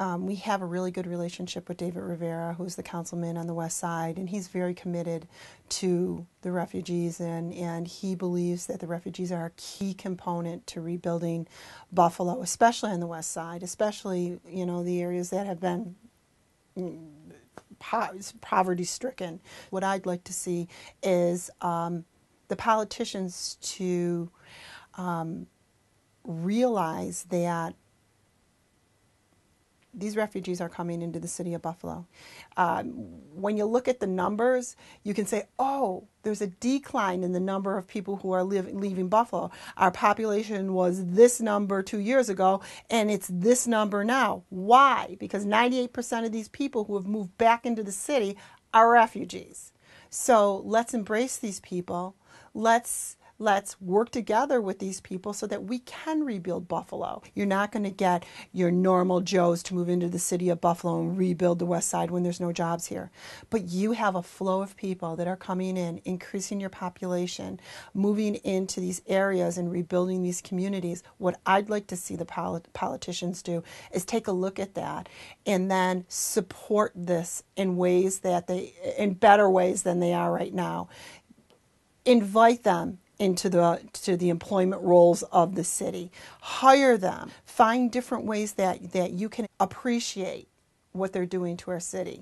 Um, we have a really good relationship with David Rivera, who's the councilman on the west side, and he's very committed to the refugees, and, and he believes that the refugees are a key component to rebuilding Buffalo, especially on the west side, especially you know the areas that have been poverty stricken. What I'd like to see is um, the politicians to um, realize that these refugees are coming into the city of Buffalo. Um, when you look at the numbers, you can say, oh, there's a decline in the number of people who are leaving Buffalo. Our population was this number two years ago, and it's this number now. Why? Because 98% of these people who have moved back into the city are refugees. So let's embrace these people. Let's Let's work together with these people so that we can rebuild Buffalo. You're not going to get your normal Joes to move into the city of Buffalo and rebuild the West Side when there's no jobs here. But you have a flow of people that are coming in, increasing your population, moving into these areas and rebuilding these communities. What I'd like to see the polit- politicians do is take a look at that and then support this in ways that they, in better ways than they are right now. Invite them into the to the employment roles of the city. Hire them. Find different ways that, that you can appreciate what they're doing to our city.